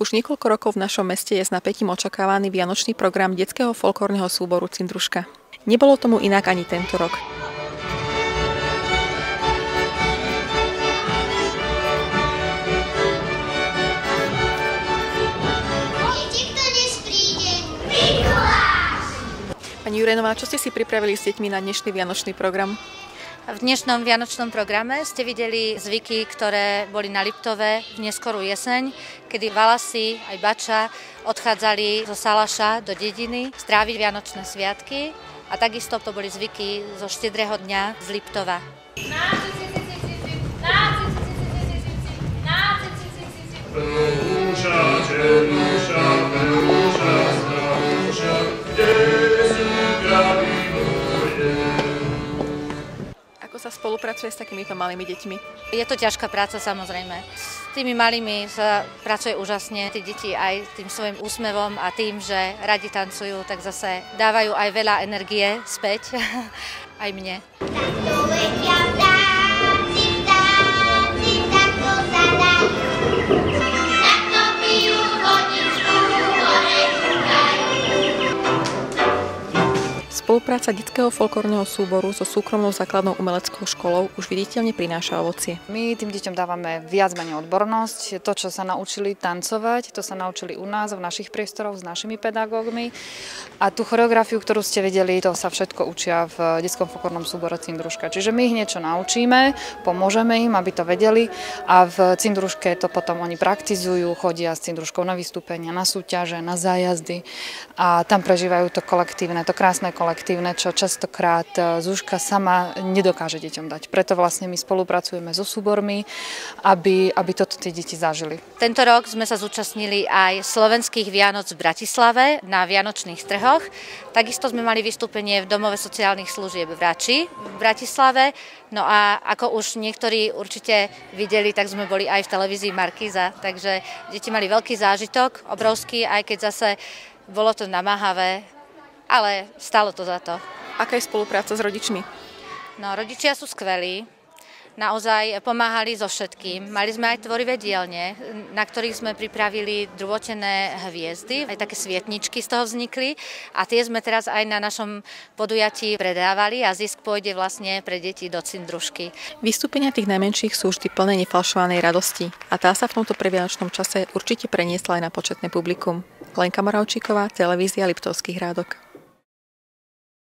Už niekoľko rokov v našom meste je s napätím očakávaný vianočný program detského folklórneho súboru Cindruška. Nebolo tomu inak ani tento rok. Pani Jurenová, čo ste si pripravili s deťmi na dnešný vianočný program? V dnešnom vianočnom programe ste videli zvyky, ktoré boli na Liptove v neskorú jeseň, kedy Valasy aj Bača odchádzali zo Salaša do dediny stráviť vianočné sviatky a takisto to boli zvyky zo štedrého dňa z Liptova. Rúža, sa spolupracuje s takýmito malými deťmi? Je to ťažká práca samozrejme. S tými malými sa pracuje úžasne. Tí deti aj tým svojim úsmevom a tým, že radi tancujú, tak zase dávajú aj veľa energie späť aj mne. Spolupráca detského folklórneho súboru so súkromnou základnou umeleckou školou už viditeľne prináša ovocie. My tým deťom dávame viac menej odbornosť. To, čo sa naučili tancovať, to sa naučili u nás, v našich priestoroch, s našimi pedagógmi. A tú choreografiu, ktorú ste videli, to sa všetko učia v detskom folklórnom súbore Cindruška. Čiže my ich niečo naučíme, pomôžeme im, aby to vedeli a v Cindruške to potom oni praktizujú, chodia s Cindruškou na vystúpenia, na súťaže, na zájazdy a tam prežívajú to kolektívne, to krásne kolektívne atraktívne, čo častokrát e, Zúška sama nedokáže deťom dať. Preto vlastne my spolupracujeme so súbormi, aby, aby toto tie deti zažili. Tento rok sme sa zúčastnili aj slovenských Vianoc v Bratislave na Vianočných trhoch. Takisto sme mali vystúpenie v Domove sociálnych služieb v Rači v Bratislave. No a ako už niektorí určite videli, tak sme boli aj v televízii Markíza. Takže deti mali veľký zážitok, obrovský, aj keď zase bolo to namáhavé, ale stalo to za to. Aká je spolupráca s rodičmi? No, rodičia sú skvelí, naozaj pomáhali so všetkým. Mali sme aj tvorivé dielne, na ktorých sme pripravili druhotené hviezdy, aj také svietničky z toho vznikli a tie sme teraz aj na našom podujatí predávali a zisk pôjde vlastne pre deti do Cindrušky. Vystúpenia tých najmenších sú vždy plné nefalšovanej radosti a tá sa v tomto previanočnom čase určite preniesla aj na početné publikum. Lenka Moravčíková, televízia Liptovských rádok.